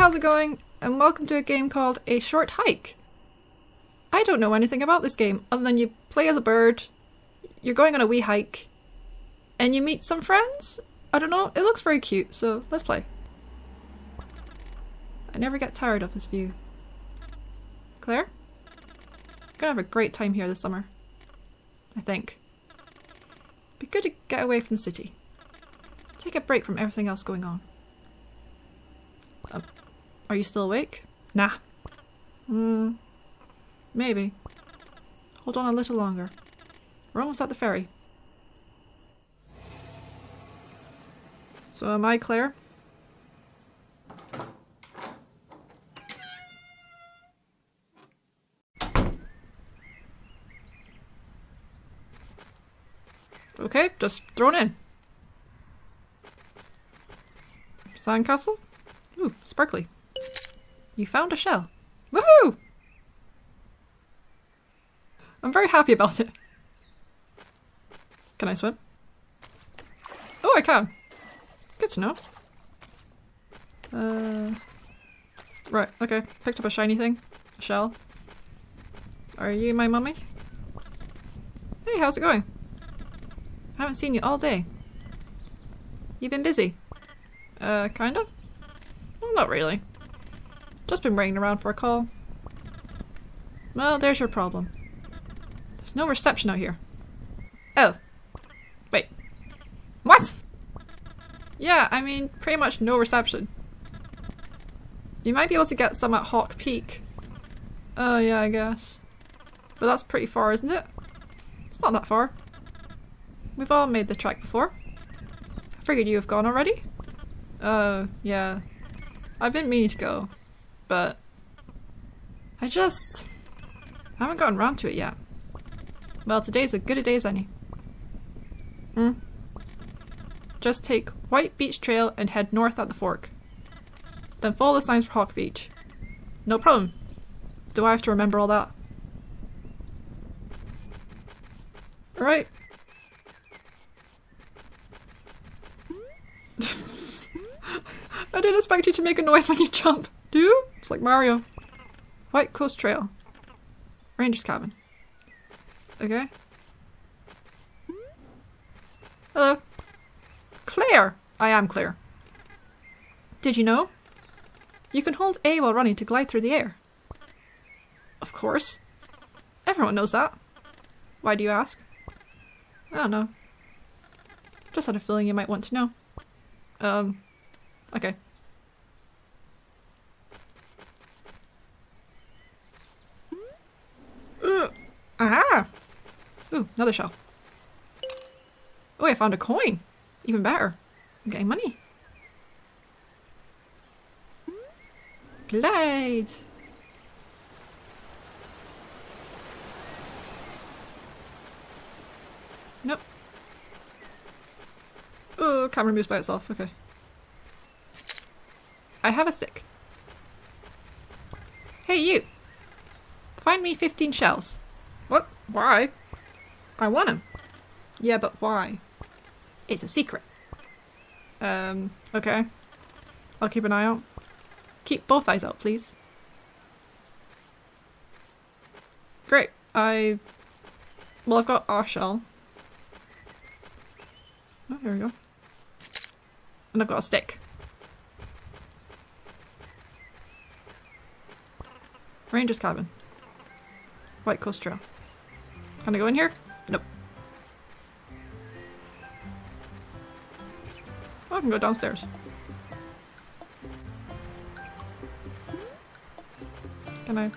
how's it going? And welcome to a game called A Short Hike. I don't know anything about this game other than you play as a bird, you're going on a wee hike, and you meet some friends? I don't know, it looks very cute, so let's play. I never get tired of this view. Claire? You're gonna have a great time here this summer. I think. Be good to get away from the city. Take a break from everything else going on. Um, are you still awake? Nah. Hmm. Maybe. Hold on a little longer. We're almost at the ferry. So am I Claire? Okay, just thrown in. Sandcastle? Ooh, sparkly. You found a shell. Woohoo! I'm very happy about it. Can I swim? Oh, I can. Good to know. Uh, right, okay. Picked up a shiny thing. A shell. Are you my mummy? Hey, how's it going? I haven't seen you all day. You've been busy? Uh, kinda? Well, not really. Just been waiting around for a call. Well, there's your problem. There's no reception out here. Oh. Wait. What? Yeah, I mean, pretty much no reception. You might be able to get some at Hawk Peak. Oh, yeah, I guess. But that's pretty far, isn't it? It's not that far. We've all made the trek before. I figured you have gone already? Oh, yeah. I've been meaning to go, but I just haven't gotten around to it yet. Well, today's as good a day as any. Hmm? Just take White Beach Trail and head north at the fork. Then follow the signs for Hawk Peak. No problem. Do I have to remember all that? Alright. I didn't expect you to make a noise when you jump. Do? It's like Mario. White Coast Trail. Ranger's cabin. Okay. Hello. Claire! I am Claire. Did you know? You can hold A while running to glide through the air. Of course. Everyone knows that. Why do you ask? I don't know. Just had a feeling you might want to know. Um, okay. Ugh. Ah! Ooh, another shell. Oh, I found a coin. Even better. I'm getting money. Glide! Nope. Oh, camera moves by itself. Okay. I have a stick. Hey, you! Find me 15 shells. Why? I want him. Yeah, but why? It's a secret. Um, okay. I'll keep an eye out. Keep both eyes out, please. Great. I... Well, I've got our shell. Oh, here we go. And I've got a stick. Ranger's cabin. White Coast Trail. Can I go in here? Nope. Oh, I can go downstairs. Can I?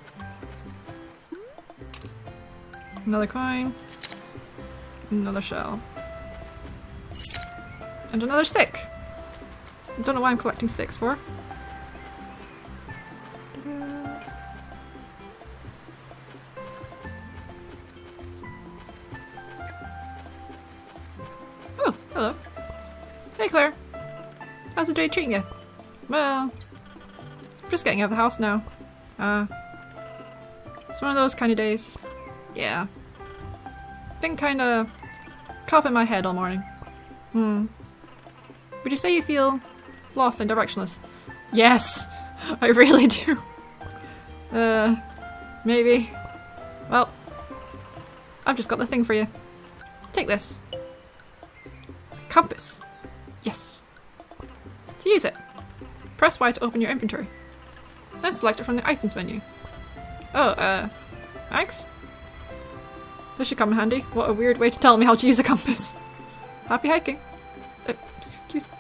Another coin. Another shell. And another stick! I don't know why I'm collecting sticks for. How's treating you? Well, I'm just getting out of the house now. Uh, it's one of those kind of days. Yeah. Been kinda cop in my head all morning. Hmm. Would you say you feel lost and directionless? Yes! I really do. Uh, maybe. Well, I've just got the thing for you. Take this. Compass. Yes. To use it, press Y to open your inventory. Then select it from the items menu. Oh, uh, thanks? This should come in handy. What a weird way to tell me how to use a compass. Happy hiking. Excuse me.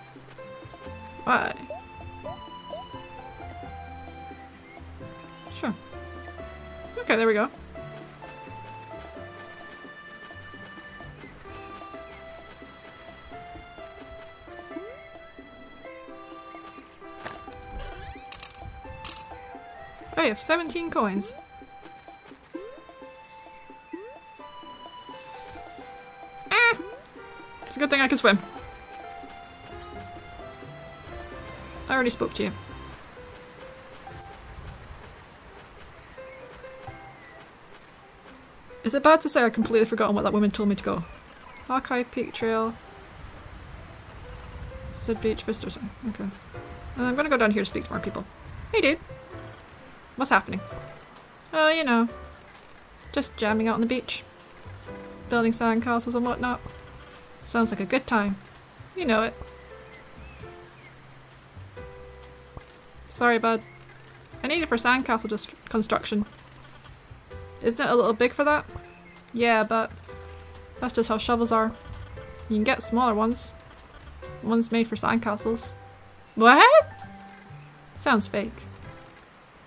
Why? Sure. Okay, there we go. I have 17 coins. Ah! It's a good thing I can swim. I already spoke to you. Is it bad to say I completely forgotten what that woman told me to go? Hawkeye Peak Trail. Sid Beach Center. Okay. And I'm gonna go down here to speak to more people. Hey dude. What's happening? Oh, you know. Just jamming out on the beach. Building sandcastles and whatnot. Sounds like a good time. You know it. Sorry, bud. I need it for sandcastle just construction. Isn't it a little big for that? Yeah, but that's just how shovels are. You can get smaller ones. Ones made for sandcastles. What? Sounds fake.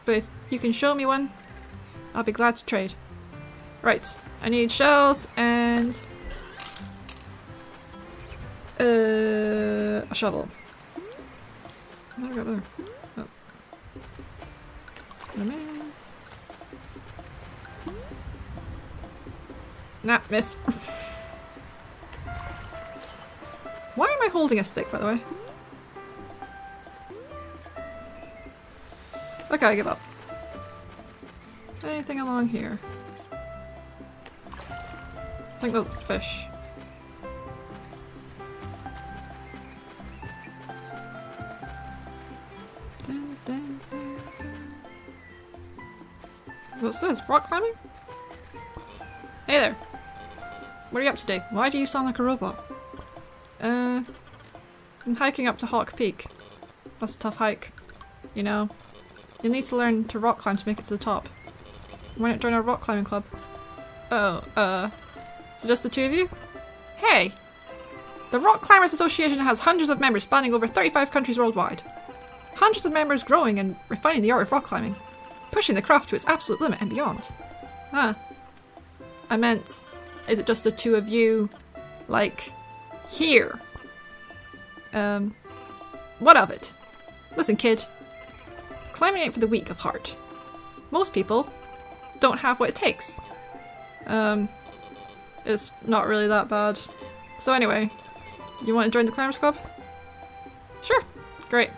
But if you can show me one, I'll be glad to trade. Right, I need shells and uh, a shovel. What do I got there? Oh. Spider-Man. Nah, miss. Why am I holding a stick, by the way? Okay, I give up. Anything along here? I think those fish. What's this? Rock climbing? Hey there. What are you up to today? Why do you sound like a robot? Uh, I'm hiking up to Hawk Peak. That's a tough hike. You know, You'll need to learn to rock climb to make it to the top. Why not join our rock climbing club? Oh, uh, so just the two of you? Hey! The Rock Climbers Association has hundreds of members spanning over 35 countries worldwide. Hundreds of members growing and refining the art of rock climbing, pushing the craft to its absolute limit and beyond. Huh. I meant, is it just the two of you, like, here? Um, what of it? Listen, kid, Climbing ain't for the weak of heart. Most people don't have what it takes. Um, it's not really that bad. So anyway, you want to join the Climbers Club? Sure, great.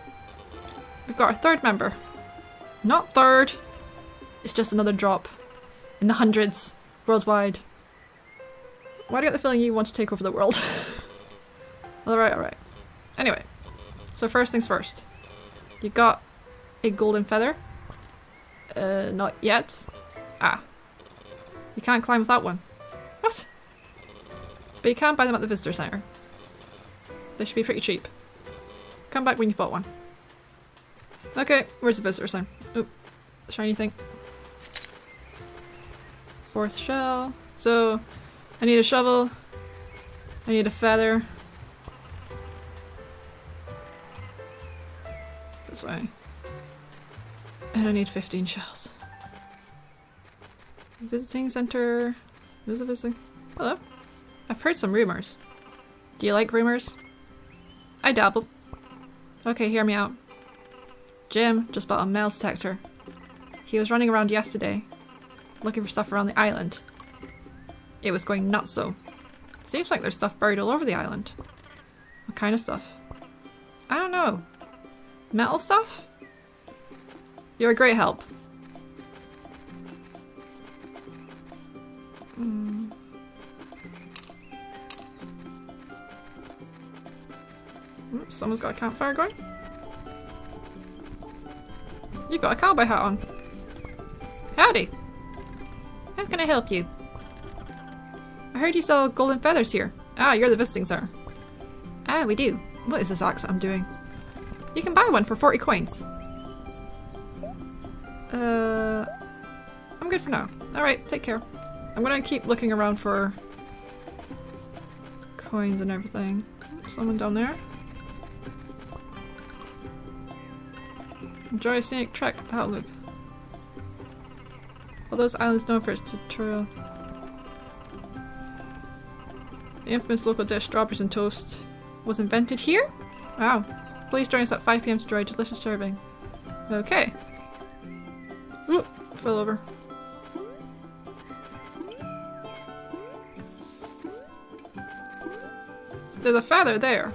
We've got our third member. Not third, it's just another drop. In the hundreds, worldwide. Why do you get the feeling you want to take over the world? alright, alright. Anyway, so first things first. You got a golden feather? Uh, not yet. Ah. You can't climb with that one. What? But you can buy them at the visitor center. They should be pretty cheap. Come back when you've bought one. Okay, where's the visitor center? Oop, shiny thing. Fourth shell. So, I need a shovel. I need a feather. This way. And I need 15 shells. Visiting center. Who's a visiting? Hello. I've heard some rumors. Do you like rumors? I dabbled. Okay, hear me out. Jim just bought a metal detector. He was running around yesterday, looking for stuff around the island. It was going nuts so. Seems like there's stuff buried all over the island. What kind of stuff? I don't know. Metal stuff? You're a great help. Mm. someone's got a campfire going. You've got a cowboy hat on. Howdy. How can I help you? I heard you sell golden feathers here. Ah, you're the visiting sir. Ah, we do. What is this accent I'm doing? You can buy one for 40 coins. Uh, I'm good for now. Alright, take care. I'm gonna keep looking around for coins and everything. Someone down there. Enjoy a scenic trek oh, outlook. All those islands known for its tutorial. The infamous local dish, strawberries and toast, was invented here? Wow. Please join us at 5pm to enjoy a delicious serving. Okay. Ooh, fell over. There's a feather there.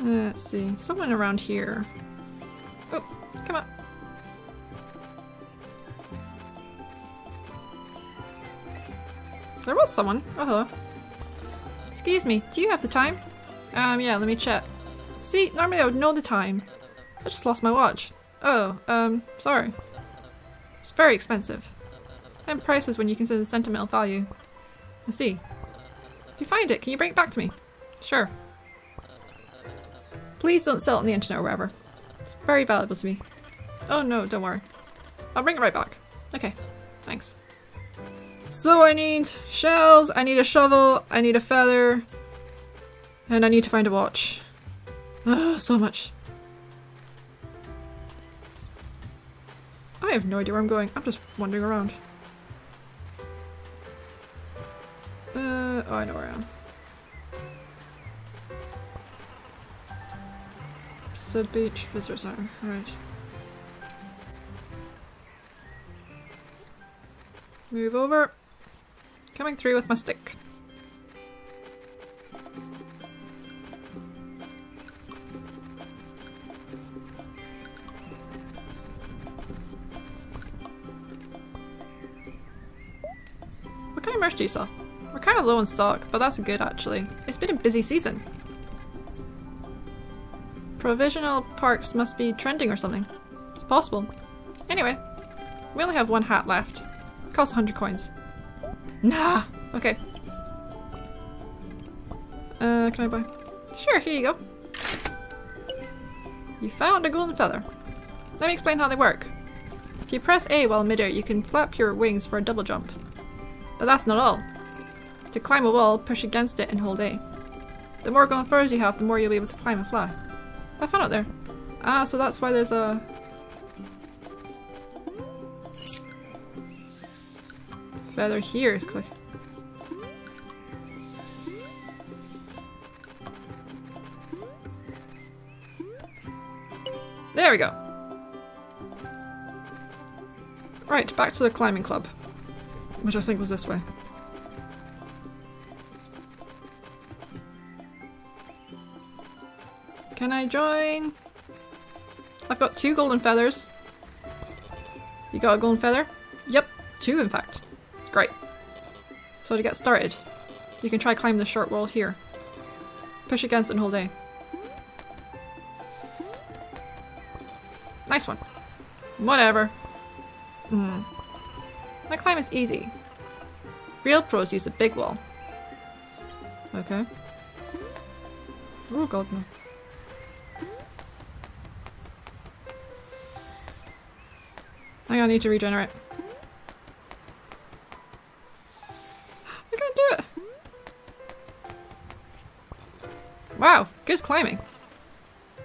Let's see. Someone around here. Oh, come on. There was someone. Oh, hello. Excuse me, do you have the time? Um, yeah, let me check. See, normally I would know the time. I just lost my watch. Oh, um, sorry. It's very expensive. And prices when you consider the sentimental value. I see. If you find it, can you bring it back to me? Sure. Please don't sell it on the internet or wherever. It's very valuable to me. Oh no, don't worry. I'll bring it right back. Okay, thanks. So I need shells, I need a shovel, I need a feather, and I need to find a watch. Oh, so much. I have no idea where I'm going. I'm just wandering around. Oh, I know where I am. Sid Beach Visitor Center. Right. Move over. Coming through with my stick. What kind of merch do you sell? Kind of low in stock, but that's good actually. It's been a busy season. Provincial parks must be trending or something. It's possible. Anyway, we only have one hat left. It costs 100 coins. Nah! Okay. Uh, can I buy? Sure, here you go. You found a golden feather. Let me explain how they work. If you press A while midair, you can flap your wings for a double jump. But that's not all. To climb a wall, push against it and hold A. The more golden feathers you have, the more you'll be able to climb and fly. I found out there. Ah, so that's why there's a... Feather here is click. There we go. Right, back to the climbing club. Which I think was this way. Can I join? I've got two golden feathers. You got a golden feather? Yep, two in fact. Great. So to get started, you can try climbing the short wall here. Push against and hold A. Nice one. Whatever. Hmm. My climb is easy. Real pros use a big wall. Okay. Oh god no. I need to regenerate. I can't do it! Wow, good climbing.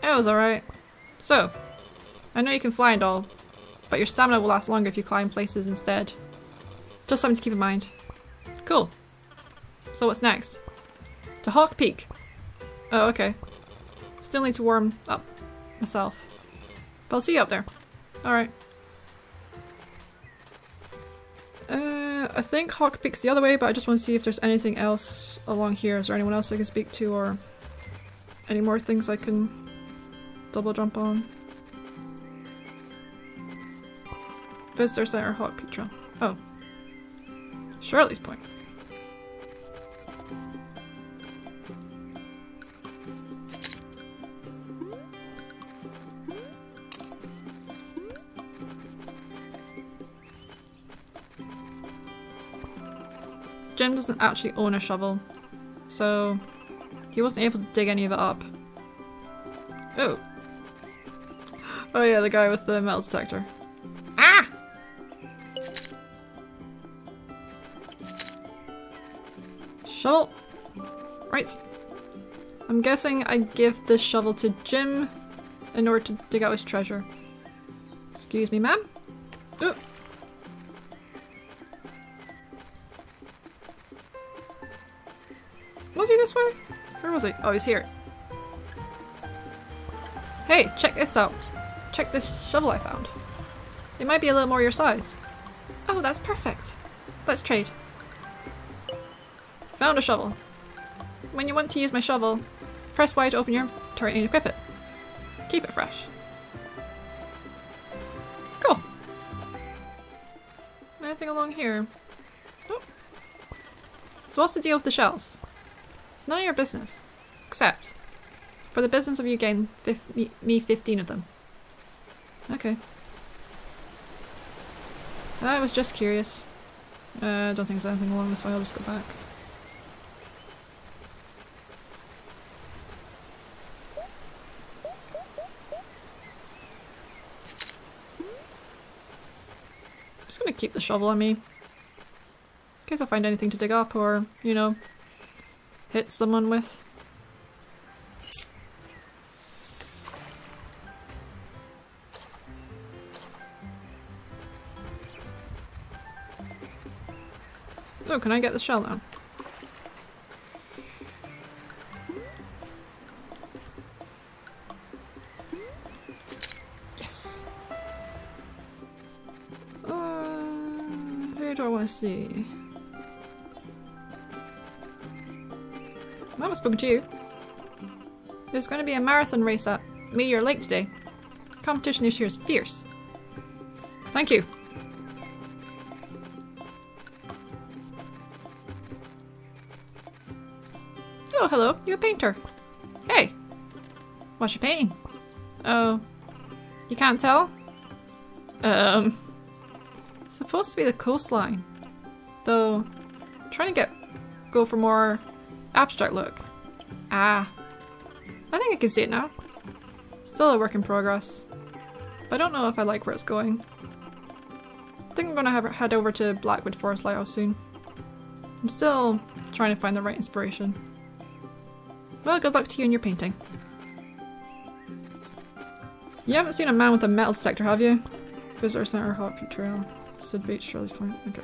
That was alright. So, I know you can fly and all, but your stamina will last longer if you climb places instead. Just something to keep in mind. Cool. So what's next? To Hawk Peak. Oh, okay. Still need to warm up myself. But I'll see you up there. Alright. I think Hawk Peak's the other way, but I just want to see if there's anything else along here. Is there anyone else I can speak to or any more things I can double jump on? Visitor Center Hawk Peak Trail. Oh. Shirley's Point. Jim doesn't actually own a shovel, so he wasn't able to dig any of it up. Oh. Oh yeah, the guy with the metal detector. Ah! Shovel. Right. I'm guessing I give this shovel to Jim in order to dig out his treasure. Excuse me, ma'am. Oh. Was he? Oh, he's here. Hey, check this out. Check this shovel I found. It might be a little more your size. Oh, that's perfect. Let's trade. Found a shovel. When you want to use my shovel, press Y to open your turret and equip it. Keep it fresh. Cool. Anything along here? Oh. So what's the deal with the shells? It's none of your business. Except for the business of you getting me, me 15 of them. Okay. I was just curious. I uh, don't think there's anything along this way, I'll just go back. I'm just gonna keep the shovel on me. In case I find anything to dig up or, you know, hit someone with. Oh, can I get the shell now? Yes! Uh, who do I want to see? I haven't spoken to you. There's going to be a marathon race at Meteor Lake today. Competition this year is fierce. Thank you. Hello. You a painter? Hey. What's your painting? Oh. You can't tell? Um. Supposed to be the coastline. Though, trying to get go for more Abstract look. Ah. I think I can see it now. Still a work in progress. But I don't know if I like where it's going. I think I'm gonna have, head over to Blackwood Forest Lighthouse soon. I'm still trying to find the right inspiration. Well, good luck to you in your painting. You haven't seen a man with a metal detector, have you? Visitor Center, Hawk Peak Trail, Sid Beach, Shirley's Point. Okay.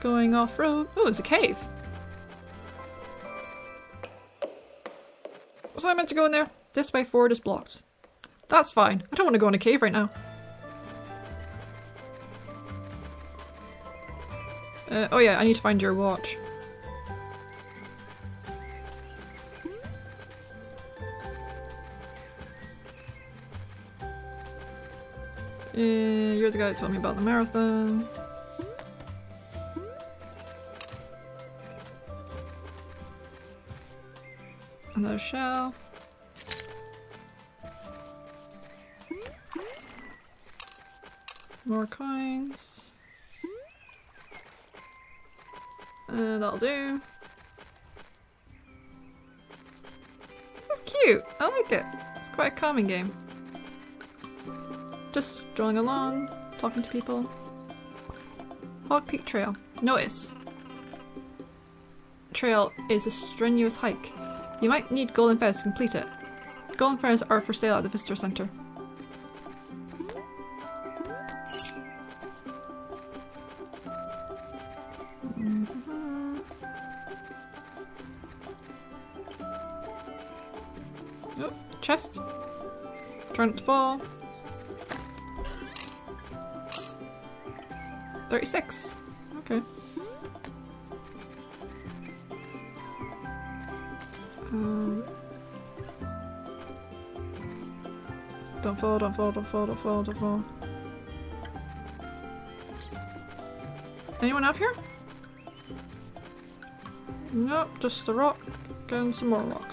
Going off-road. Oh, it's a cave. Was I meant to go in there? This way forward is blocked. That's fine. I don't want to go in a cave right now. Uh, oh yeah, I need to find your watch. Uh, you're the guy that told me about the marathon. Another shell. More coins. Uh, that'll do. This is cute. I like it. It's quite a calming game. Just strolling along, talking to people. Hawk Peak Trail. Notice. Trail is a strenuous hike. You might need golden feathers to complete it. Golden feathers are for sale at the visitor center. Chest. Fall. 36. Okay. Um, don't fall, don't fall, don't fall, don't fall, don't fall. Anyone up here? Nope, just a rock and some more rocks.